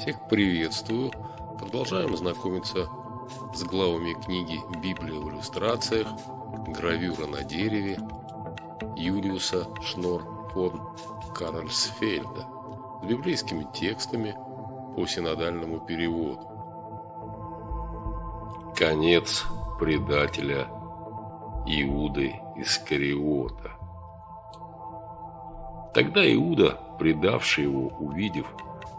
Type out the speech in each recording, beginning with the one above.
Всех приветствую. Продолжаем знакомиться с главами книги «Библия в иллюстрациях», «Гравюра на дереве» Юлиуса Шнор фон Карльсфельда с библейскими текстами по синодальному переводу. Конец предателя Иуды Искариота. Тогда Иуда, предавший его, увидев,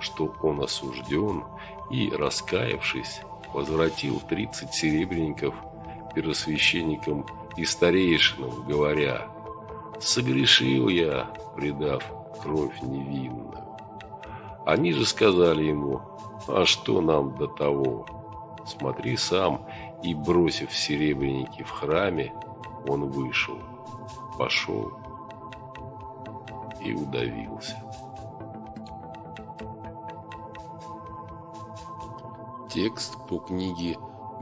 что он осужден, и, раскаявшись, возвратил тридцать серебряников первосвященникам и старейшинам, говоря, «Согрешил я, предав кровь невинную». Они же сказали ему, «А что нам до того? Смотри сам». И, бросив серебряники в храме, он вышел, пошел и удавился. Текст по книге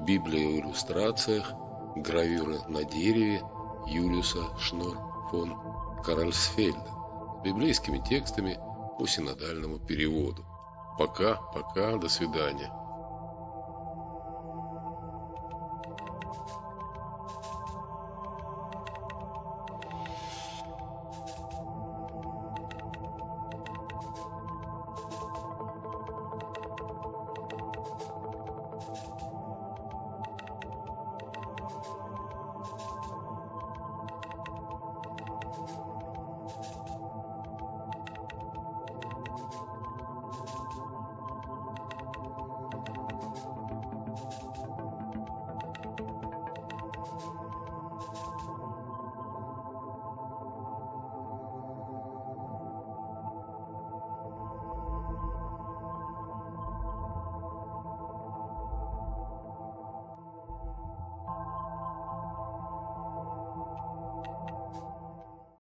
«Библия в иллюстрациях. Гравюры на дереве» Юлиуса Шнор фон Каральсфельда с библейскими текстами по синодальному переводу. Пока, пока, до свидания.